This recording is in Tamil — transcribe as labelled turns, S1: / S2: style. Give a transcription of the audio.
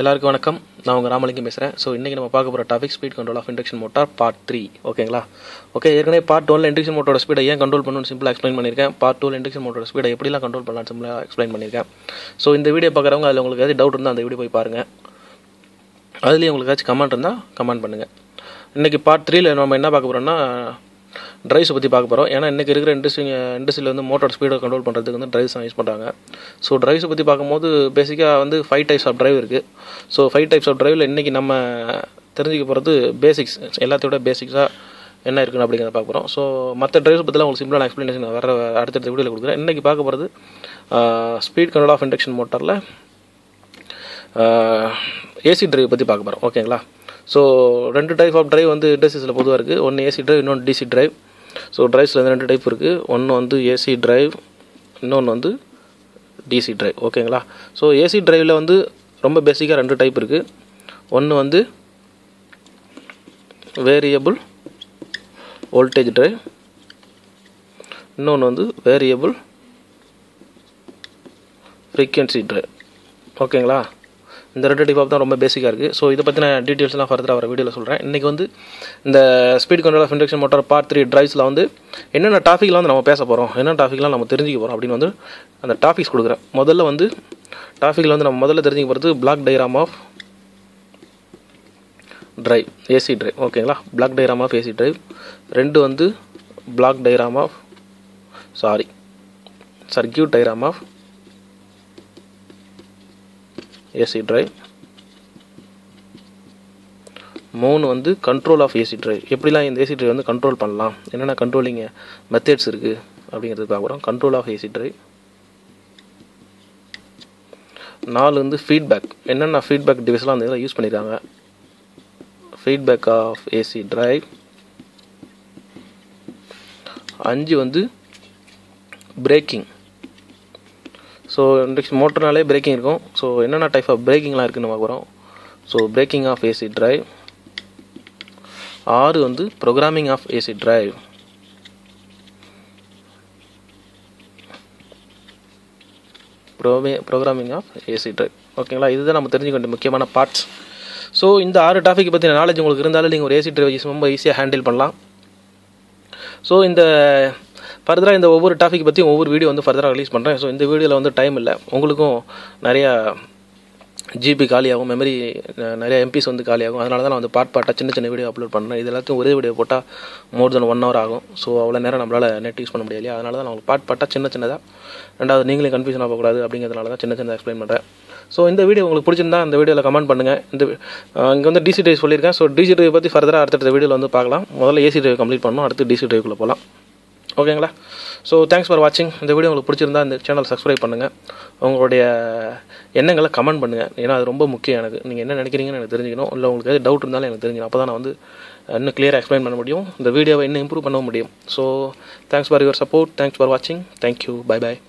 S1: எல்லாருக்கும் வணக்கம். நான் உங்கள் ராமலிங்கம் பேசுகிறேன் ஸோ இன்றைக்கி நம்ம பார்க்க போகிற topic speed control of induction motor part three ஓகேங்களா ஓகே ஏற்கனவே பார்ட் ஒன்ல இண்டக்ஷன் மோட்டரோட ஸ்பீடை ஏன் கண்ட்ரோல் பண்ணணும்னு சிம்பிளாக எக்ஸ்பிளைன் பண்ணியிருக்கேன். பார்ட் டூவில் இண்டக்ஷன் மோட்டரோட ஸ்பீடை எப்படிலாம் கண்ட்ரோல் பண்ணலாம்னு சிம்பிளாக எக்ஸ்பிளைன் பண்ணியிருக்கேன். ஸோ இந்த வீடியோ பார்க்குறவங்க அதில் உங்களுக்கு ஏதாவது டவுட் இருந்தால் அந்த வீடியோ போய் பாருங்கள் அதுலேயும் உங்களுக்கு ஏதாச்சும் கமெண்ட் இருந்தால் கமெண்ட் பண்ணுங்கள் இன்றைக்கி பார்ட் த்ரீல நம்ம என்ன பார்க்க போகிறோம்னா ட்ரைவ்ஸை பற்றி பார்க்க போகிறோம் ஏன்னா இன்றைக்கி இருக்கிற இண்டஸ்ட்ரி இண்டஸ்ட்ரியில் வந்து மோட்டார் ஸ்பீடை கண்ட்ரோல் பண்ணுறதுக்கு வந்து ட்ரைவ்ஸ் யூஸ் பண்ணுறாங்க ஸோ ட்ரைவ்ஸை பற்றி பார்க்கும்போது பேசிக்காக வந்து ஃபைவ் டைப்ஸ் ஆஃப் ட்ரைவ் இருக்குது ஸோ ஃபைவ் டைப்ஸ் ஆஃப் ட்ரைவில் இன்றைக்கி நம்ம தெரிஞ்சுக்க போகிறது பேசிக்ஸ் எல்லாத்தையோட பேசிக்ஸாக என்ன இருக்குன்னு அப்படிங்கிறத பார்க்குறோம் ஸோ மற்ற ட்ரைவ்ஸ் பற்றிலாம் உங்களுக்கு சிம்பிளான எக்ஸ்ப்ளனேஷன் வர அடுத்தடுத்த வீடியோவில் கொடுக்குறேன். இன்றைக்கி பார்க்க போகிறது ஸ்பீட் கண்ட்ரோல் ஆஃப் இண்டக்ஷன் மோட்டாரில் ஏசி ட்ரைவ் பற்றி பார்க்க போகிறோம் ஓகேங்களா ஸோ ரெண்டு டைப் ஆஃப் டிரைவ் வந்து இண்டஸ்ட்ரீஸில் பொதுவாக இருக்குது ஒன்று ஏசி டிரைவ் இன்னொன்று டிசி டிரைவ் ஸோ டிரைவ்ஸில் வந்து ரெண்டு டைப் இருக்குது ஒன்று வந்து ஏசி டிரைவ் இன்னொன்று வந்து டிசி டிரைவ் ஓகேங்களா ஸோ ஏசி டிரைவில் வந்து ரொம்ப பேசிக்காக ரெண்டு டைப் இருக்குது ஒன்று வந்து வேரியபிள் வோல்டேஜ் டிரைவ் இன்னொன்று வந்து வேரியபிள் ஃப்ரீக்வன்சி டிரைவ் ஓகேங்களா இந்த ரெண்டு டைப் தான் ரொம்ப பேசிக்காக இருக்குது ஸோ இதை பற்றின டீட்டெயில்ஸ்லாம் ஃபர்தராக வர வீடியோவில் சொல்கிறேன் இன்றைக்கி வந்து இந்த speed control of induction motor part three ட்ரைவ்ஸில் வந்து என்னென்ன டாபிக்லாம் வந்து நம்ம பேச போகிறோம் என்ன டாபிக்லாம் நம்ம தெரிஞ்சுக்க போகிறோம் அப்படின்னு வந்து அந்த டாபிக்ஸ் கொடுக்குறேன். முதல்ல வந்து டாபிக்கில் வந்து நம்ம முதல்ல தெரிஞ்சுக்க போகிறது block diagram of drive AC drive ஓகேங்களா block diagram of AC drive ரெண்டு வந்து block diagram of sorry circuit diagram of AC drive மூணு வந்து கண்ட்ரோல் ஆஃப் ஏசி டிரைவ் எப்படிலாம் இந்த ஏசி டிரைவ் வந்து கண்ட்ரோல் பண்ணலாம்? என்னென்ன கண்ட்ரோலிங் மெத்தட்ஸ் இருக்குது அப்படிங்கிறது பார்க்குறோம் கண்ட்ரோல் ஆஃப் ஏசி டிரைவ் நாலு வந்து ஃபீட்பேக் என்னென்ன ஃபீட்பேக் டிவைஸ்லாம் அந்த இதில் யூஸ் பண்ணியிருக்காங்க ஃபீட்பேக் ஆஃப் ஏசி டிரைவ் அஞ்சு வந்து பிரேக்கிங் ஸோ இண்டக்ஷன் மோட்டர்னாலே பிரேக்கிங் இருக்கும். ஸோ என்னென்ன டைப் ஆஃப் பிரேக்கிங்லாம் இருக்குன்னு பார்க்குறோம் so braking of AC drive ஆறு வந்து programming of AC drive programming of AC drive ஓகேங்களா இதுதான் நம்ம தெரிஞ்சுக்க வேண்டிய முக்கியமான பார்ட்ஸ் ஸோ இந்த ஆறு டாபிக் பற்றின நாலேஜ் உங்களுக்கு இருந்தாலும் நீங்கள் ஒரு ஏசி டிரைவ் ரொம்ப ஈஸியாக ஹேண்டில் பண்ணலாம். ஸோ இந்த ஃபர்தராக இந்த ஒவ்வொரு டாபிக் பற்றியும் ஒவ்வொரு வீடியோ வந்து ஃபர்தராக ரிலீஸ் பண்ணுறேன் ஸோ இந்த வீடியோவில் வந்து டைம் இல்லை. உங்களுக்கும் நிறையா ஜிபி காலியாகும் மெமரி நிறைய எம்பிஸ் வந்து காலியாகும். அதனால தான் நான் வந்து பார்ட் பார்ட்டாக சின்ன சின்ன வீடியோ அப்லோட் பண்ணுறேன் இது எல்லாத்தையும் ஒரே வீடியோ போட்டால் மோர் தென் ஒன் ஹவர் ஆகும். ஸோ அவ்வளோ நேரம் நம்மளால் நெட் யூஸ் பண்ண முடியாது அதனால தான் நான் உங்களுக்கு பார்ட் பார்ட்டாக சின்ன சின்னதாக ரெண்டாவது நீங்களே கன்ஃபியூஷன் ஆகக்கூடாது அப்படிங்கிறதுனால தான் சின்ன சின்னதாக எக்ஸ்பிளைன் பண்ணுறேன் ஸோ இந்த வீடியோ உங்களுக்கு பிடிச்சிருந்தா இந்த வீடியோவில் கமெண்ட் பண்ணுங்கள் இந்த இங்கே வந்து டிசி டிரைவ் சொல்லியிருக்கேன். ஸோ டிசி டிரைவ் பற்றி ஃபர்தராக அடுத்தடுத்த வீடியோவில் வந்து பார்க்கலாம். முதல்ல ஏசி டிரைவ் கம்ப்ளீட் பண்ணணும். அடுத்து டிசி டிரைவ்க்குள்ளே போகலாம் ஓகேங்களா ஸோ தேங்க்ஸ் ஃபார் வாட்சிங் இந்த வீடியோ உங்களுக்கு பிடிச்சிருந்தா இந்த சேனல் சப்ஸ்கிரைப் பண்ணுங்கள் உங்களுடைய எண்ணங்களை கமெண்ட் பண்ணுங்கள் ஏன்னா அது ரொம்ப முக்கியம் எனக்கு. நீங்கள் என்ன நினைக்கிறீங்கன்னு எனக்கு தெரிஞ்சுக்கணும். இல்லை உங்களுக்கு எதாவது டவுட் இருந்தாலும் எனக்கு தெரிஞ்சுக்கணும். அப்போ தான் நான் வந்து இன்னும் கிளியராக எக்ஸ்பிளைன் பண்ண முடியும். இந்த வீடியோவை இன்னும் இம்ப்ரூவ் பண்ண முடியும். So thanks for your support thanks for வாட்சிங் தேங்க்யூ பை பாய்